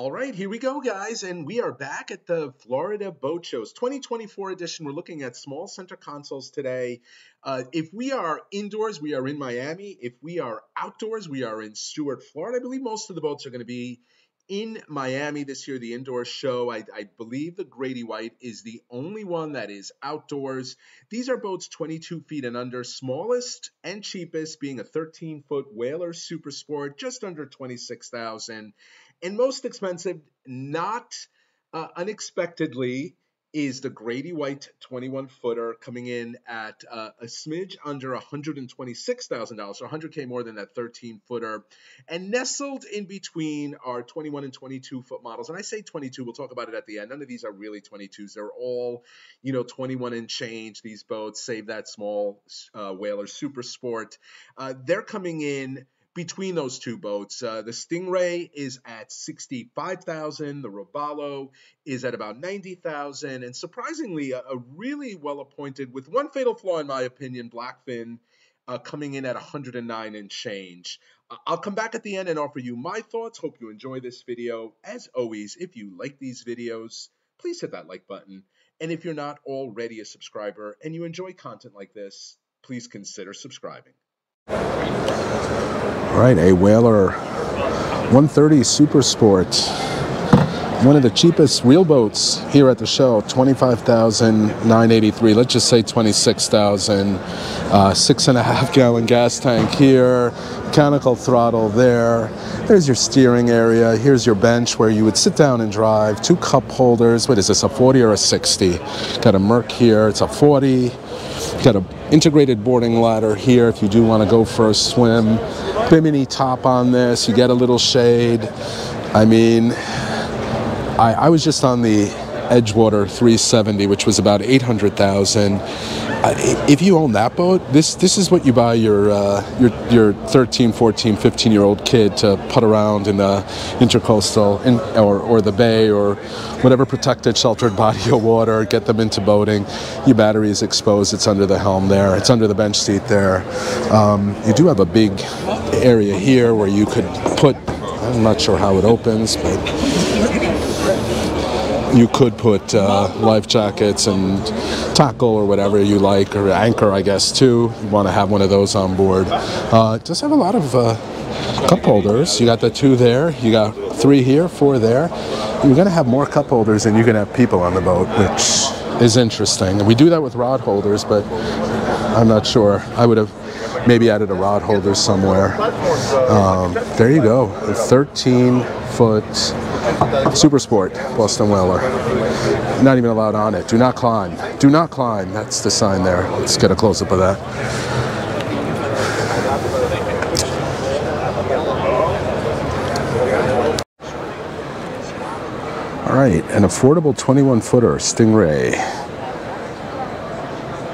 All right, here we go, guys, and we are back at the Florida Boat Shows 2024 edition. We're looking at small center consoles today. Uh, if we are indoors, we are in Miami. If we are outdoors, we are in Stuart, Florida. I believe most of the boats are going to be in Miami this year, the indoor show. I, I, believe the Grady White is the only one that is outdoors. These are boats 22 feet and under, smallest and cheapest being a 13 foot Whaler Super Sport, just under 26,000. And most expensive, not uh, unexpectedly, is the Grady White 21 footer coming in at uh, a smidge under $126,000, so 100K more than that 13 footer. And nestled in between our 21 and 22 foot models, and I say 22, we'll talk about it at the end. None of these are really 22s. They're all, you know, 21 and change. These boats, save that small uh, Whaler Super Sport. Uh, they're coming in between those two boats. Uh, the Stingray is at 65,000, the Robalo is at about 90,000, and surprisingly, a, a really well appointed, with one fatal flaw in my opinion, Blackfin uh, coming in at 109 and change. Uh, I'll come back at the end and offer you my thoughts. Hope you enjoy this video. As always, if you like these videos, please hit that like button. And if you're not already a subscriber and you enjoy content like this, please consider subscribing. All right, a Whaler 130 Super Sport. One of the cheapest real boats here at the show, 25,983. Let's just say 26,000. Uh, six and a half gallon gas tank here, mechanical throttle there. There's your steering area. Here's your bench where you would sit down and drive. Two cup holders. What is this, a 40 or a 60? Got a Merc here. It's a 40. Got an integrated boarding ladder here if you do want to go for a swim. Bimini top on this. You get a little shade. I mean, I, I was just on the Edgewater 370, which was about 800,000 if you own that boat, this this is what you buy your uh, your your 13, 14, 15 year old kid to put around in the intercoastal in, or or the bay or whatever protected sheltered body of water. Get them into boating. Your battery is exposed. It's under the helm there. It's under the bench seat there. Um, you do have a big area here where you could put. I'm not sure how it opens, but you could put uh, life jackets and tackle or whatever you like, or anchor, I guess, too. You want to have one of those on board. Uh, does have a lot of uh, cup holders. You got the two there, you got three here, four there. You're going to have more cup holders than you can have people on the boat, which is interesting. We do that with rod holders, but I'm not sure. I would have maybe added a rod holder somewhere. Um, there you go, a 13 foot Super Sport Boston Whaler. Not even allowed on it. Do not climb. Do not climb. That's the sign there. Let's get a close up of that. All right, an affordable 21 footer Stingray.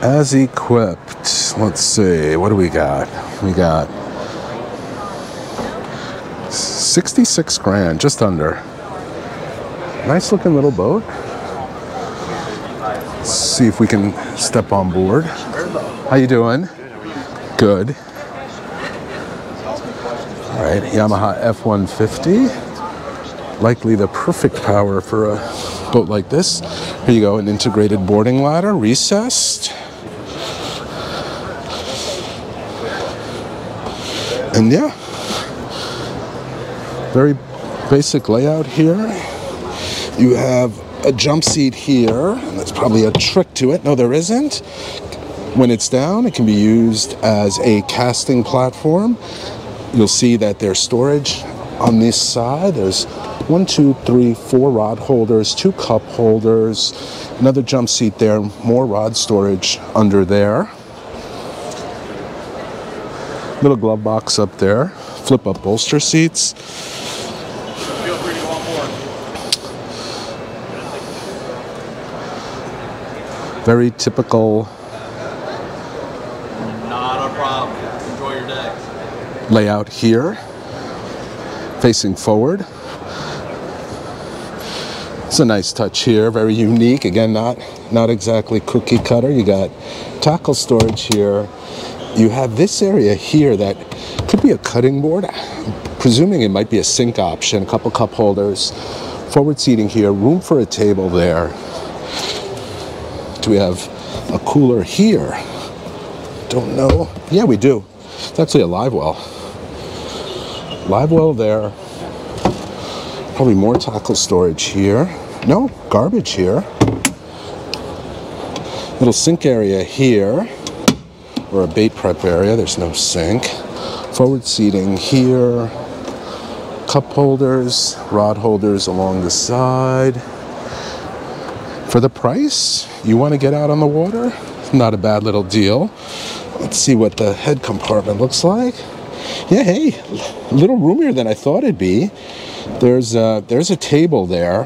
As equipped, let's see, what do we got? We got 66 grand, just under. Nice looking little boat. Let's see if we can step on board. How you doing? Good. All right, Yamaha F-150. Likely the perfect power for a boat like this. Here you go, an integrated boarding ladder, recessed. And yeah, very basic layout here. You have a jump seat here, That's probably a trick to it. No, there isn't. When it's down, it can be used as a casting platform. You'll see that there's storage on this side. There's one, two, three, four rod holders, two cup holders, another jump seat there, more rod storage under there. Little glove box up there, flip up bolster seats. Very typical. Not a problem. Enjoy your day. Layout here, facing forward. It's a nice touch here, very unique. Again, not not exactly cookie cutter. You got tackle storage here, you have this area here that could be a cutting board. I'm presuming it might be a sink option, a couple cup holders, forward seating here, room for a table there. We have a cooler here? Don't know. Yeah, we do. It's actually a live well. Live well there. Probably more tackle storage here. No, garbage here. Little sink area here, or a bait prep area. There's no sink. Forward seating here. Cup holders, rod holders along the side. For the price, you want to get out on the water? Not a bad little deal. Let's see what the head compartment looks like. Yeah, hey, a little roomier than I thought it'd be. There's a, there's a table there.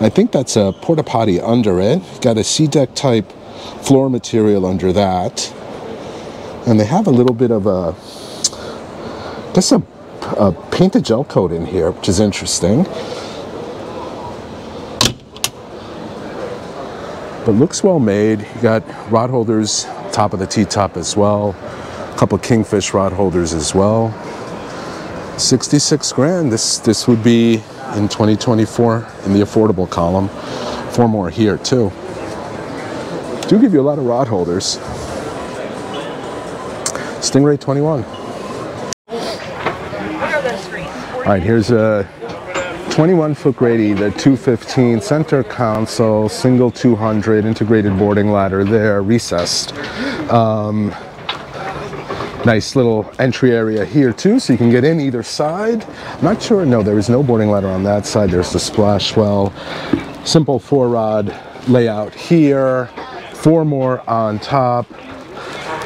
I think that's a porta potty under it. Got a SeaDek type floor material under that. And they have a little bit of a, just a, a painted gel coat in here, which is interesting. But looks well made. You got rod holders top of the T-top as well. A couple kingfish rod holders as well. 66 grand. This this would be in 2024 in the affordable column. Four more here too. Do give you a lot of rod holders. Stingray 21. All right, here's a 21 foot Grady, the 215 center console, single 200 integrated boarding ladder there, recessed. Um, nice little entry area here too, so you can get in either side. Not sure, no, there is no boarding ladder on that side. There's the splash well. Simple four rod layout here. Four more on top.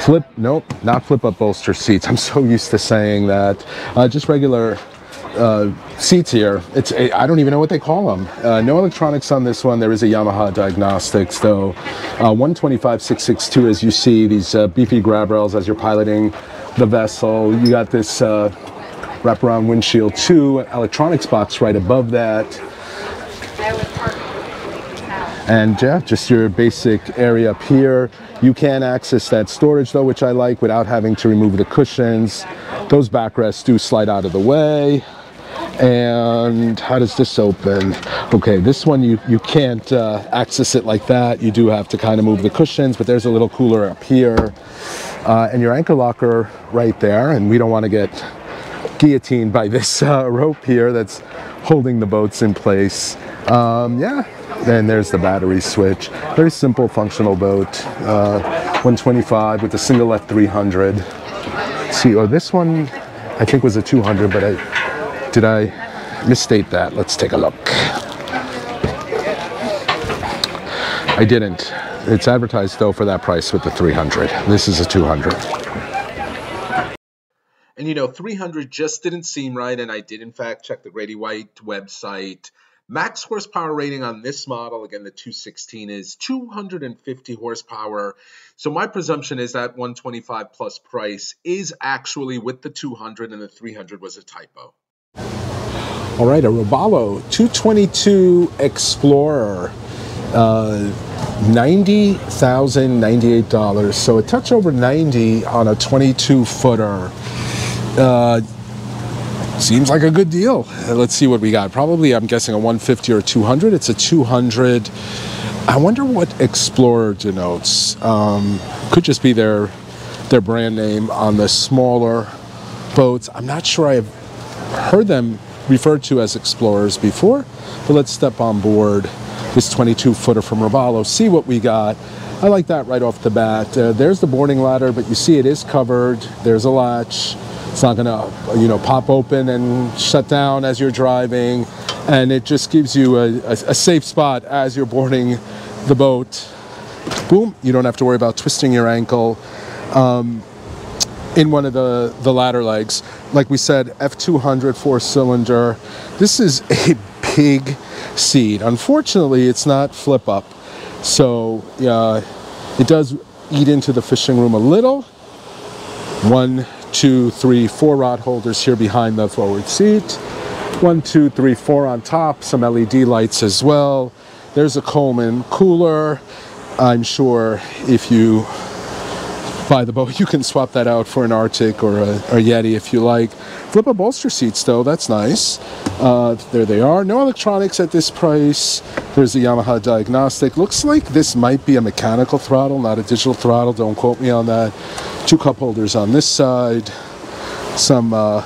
Flip, nope, not flip up bolster seats. I'm so used to saying that. Uh, just regular uh, seats here. It's I don't even know what they call them. Uh, no electronics on this one. There is a Yamaha Diagnostics though. Uh, 125 662 as you see these uh, beefy grab rails as you're piloting the vessel. You got this uh, wraparound windshield too. Electronics box right above that. And yeah, just your basic area up here. You can access that storage though, which I like without having to remove the cushions. Those backrests do slide out of the way. And how does this open? Okay, this one you, you can't uh, access it like that. You do have to kind of move the cushions, but there's a little cooler up here. Uh, and your anchor locker right there. And we don't want to get guillotined by this uh, rope here that's holding the boats in place. Um, yeah, then there's the battery switch. Very simple functional boat. Uh, 125 with a single F300. Let's see, oh, this one I think was a 200, but I did I misstate that? Let's take a look. I didn't. It's advertised though for that price with the 300. This is a 200. And you know, 300 just didn't seem right, and I did in fact check the Grady White website. Max horsepower rating on this model, again, the 216, is 250 horsepower. So my presumption is that 125 plus price is actually with the 200 and the 300 was a typo. All right, a Robalo 222 Explorer, uh, $90,098. So a touch over 90 on a 22 footer. Uh, seems like a good deal. Let's see what we got. Probably, I'm guessing a 150 or 200. It's a 200. I wonder what Explorer denotes. Um, could just be their their brand name on the smaller boats. I'm not sure I've heard them referred to as Explorers before, but let's step on board this 22 footer from Robalo, see what we got. I like that right off the bat. Uh, there's the boarding ladder, but you see it is covered. There's a latch. It's not going to, you know, pop open and shut down as you're driving, and it just gives you a, a, a safe spot as you're boarding the boat. Boom! You don't have to worry about twisting your ankle. Um, in one of the, the ladder legs. Like we said, F200 four cylinder. This is a big seat. Unfortunately, it's not flip up. So uh, it does eat into the fishing room a little. One, two, three, four rod holders here behind the forward seat. One, two, three, four on top. Some LED lights as well. There's a Coleman cooler. I'm sure if you buy the boat. You can swap that out for an RTIC or a, Yeti if you like. Flip up bolster seats though, that's nice. Uh, there they are. No electronics at this price. There's a Yamaha diagnostic. Looks like this might be a mechanical throttle, not a digital throttle. Don't quote me on that. Two cup holders on this side. Some uh,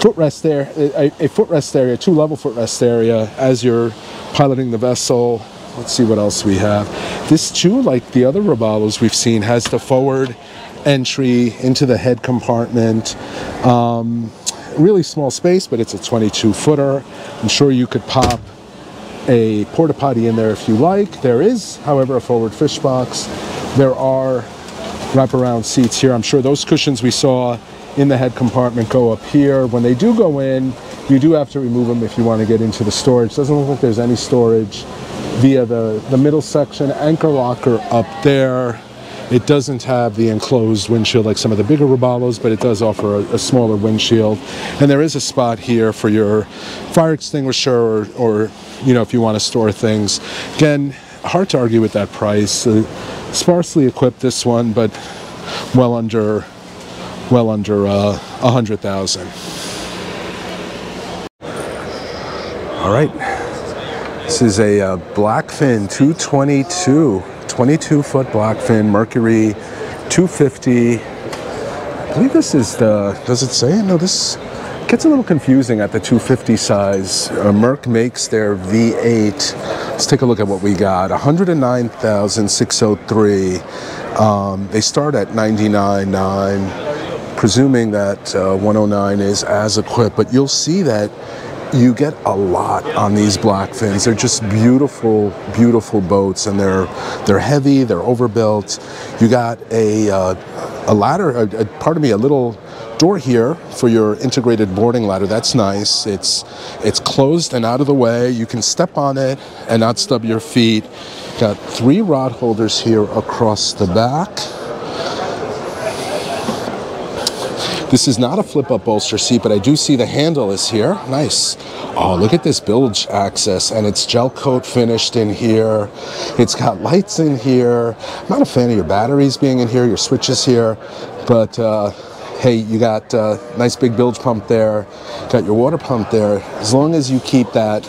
footrest there, a, a footrest area, two level footrest area as you're piloting the vessel. Let's see what else we have. This too, like the other Robalos we've seen, has the forward entry into the head compartment. Um, really small space, but it's a 22 footer. I'm sure you could pop a porta potty in there if you like. There is, however, a forward fish box. There are wraparound seats here. I'm sure those cushions we saw in the head compartment go up here. When they do go in, you do have to remove them if you want to get into the storage. Doesn't look like there's any storage via the, the middle section. Anchor locker up there. It doesn't have the enclosed windshield like some of the bigger Robalos, but it does offer a, a, smaller windshield. And there is a spot here for your fire extinguisher or, or you know, if you want to store things. Again, hard to argue with that price. Uh, sparsely equipped this one, but well under well under uh, a uh, hundred thousand. All right, this is a uh, Blackfin 222, 22 foot Blackfin Mercury 250. I believe this is the. Does it say? No, this gets a little confusing at the 250 size. Uh, Merc makes their V8. Let's take a look at what we got. 109,603. Um, they start at 99.9 presuming that uh, 109 is as equipped, but you'll see that you get a lot on these Blackfins. They're just beautiful, beautiful boats, and they're they're heavy. They're overbuilt. You got a uh, a ladder. A, a, pardon me, a little door here for your integrated boarding ladder. That's nice. It's it's closed and out of the way. You can step on it and not stub your feet. Got three rod holders here across the back. This is not a flip-up bolster seat, but I do see the handle is here. Nice. Oh, look at this bilge access, and it's gel coat finished in here. It's got lights in here. I'm not a fan of your batteries being in here, your switches here, but uh, hey, you got a uh, nice big bilge pump there, got your water pump there. As long as you keep that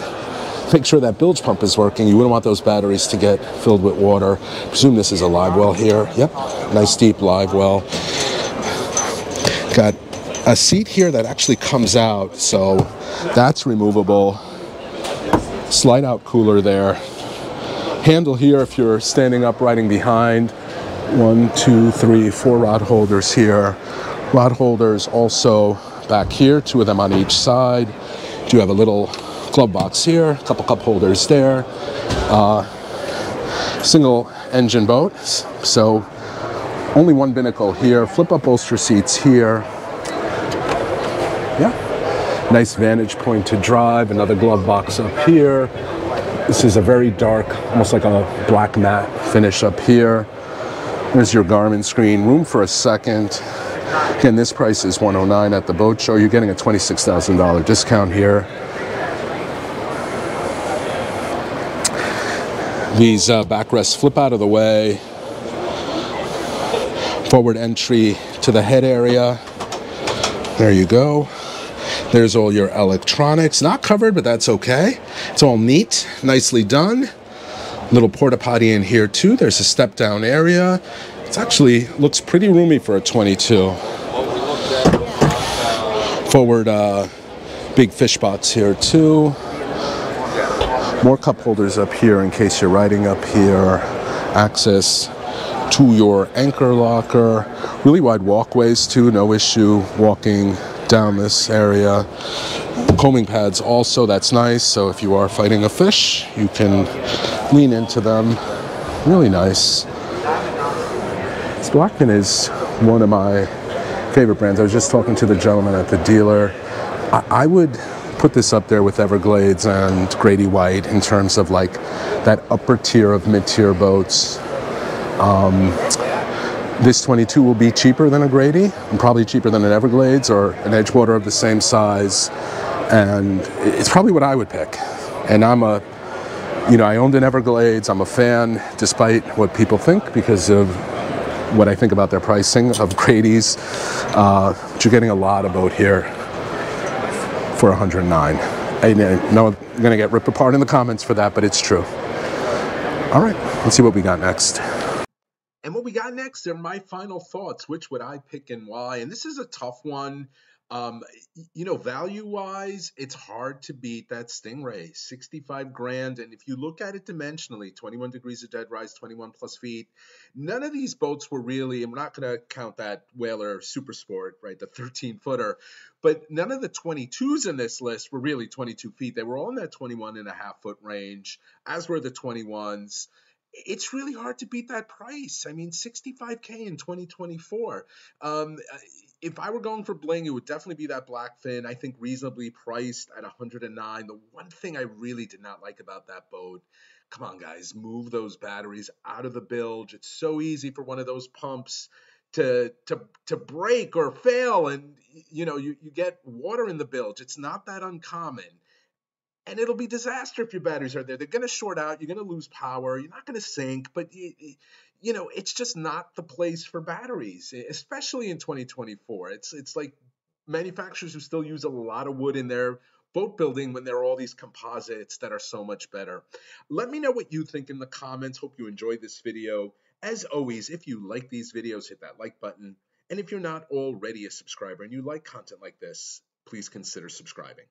make sure that bilge pump is working. You wouldn't want those batteries to get filled with water. I presume this is a live well here. Yep, nice deep live well. Got a seat here that actually comes out, so that's removable. Slide out cooler there. Handle here if you're standing up riding behind. One, two, three, four rod holders here. Rod holders also back here, two of them on each side. Do have a little glove box here, a couple cup holders there. Uh, single engine boat, so only one binnacle here, flip up bolster seats here. Yeah, nice vantage point to drive, another glove box up here. This is a very dark, almost like a black matte finish up here. There's your Garmin screen, room for a second. Again, this price is 109 at the boat show. You're getting a $26,000 discount here. These uh, backrests flip out of the way forward entry to the head area. There you go. There's all your electronics. Not covered, but that's okay. It's all neat, nicely done. Little porta potty in here too. There's a step down area. It actually looks pretty roomy for a 22. Forward uh, big fish box here too. More cup holders up here in case you're riding up here. Access to your anchor locker. Really wide walkways too, no issue walking down this area. Coaming pads also, that's nice. So if you are fighting a fish, you can lean into them. Really nice. This Blackfin is one of my favorite brands. I was just talking to the gentleman at the dealer. I, I would put this up there with Everglades and Grady White in terms of like that upper tier of mid-tier boats um, this 22 will be cheaper than a Grady and probably cheaper than an Everglades or an Edgewater of the same size. And it's probably what I would pick. And I'm a, you know, I owned an Everglades. I'm a fan, despite what people think, because of what I think about their pricing of Grady's. Uh, but you're getting a lot of boat here for 109. I know I'm going to get ripped apart in the comments for that, but it's true. All right, let's see what we got next. And what we got next are my final thoughts. Which would I pick and why? And this is a tough one. Um, you know, value wise, it's hard to beat that Stingray, 65 grand. And if you look at it dimensionally, 21 degrees of dead rise, 21 plus feet, none of these boats were really, I'm not going to count that Whaler Super Sport, right, the 13 footer, but none of the 22s in this list were really 22 feet. They were all in that 21 and a half foot range, as were the 21s it's really hard to beat that price. I mean, 65k in 2024. Um, if I were going for bling, it would definitely be that Blackfin. I think reasonably priced at 109. The one thing I really did not like about that boat, come on guys, move those batteries out of the bilge. It's so easy for one of those pumps to to to break or fail, and you know you you get water in the bilge. It's not that uncommon and it'll be disaster if your batteries are there. They're going to short out. You're going to lose power. You're not going to sink, but you, you know it's just not the place for batteries, especially in 2024. It's it's like manufacturers who still use a lot of wood in their boat building when there are all these composites that are so much better. Let me know what you think in the comments. Hope you enjoyed this video. As always, if you like these videos, hit that like button. And if you're not already a subscriber and you like content like this, please consider subscribing.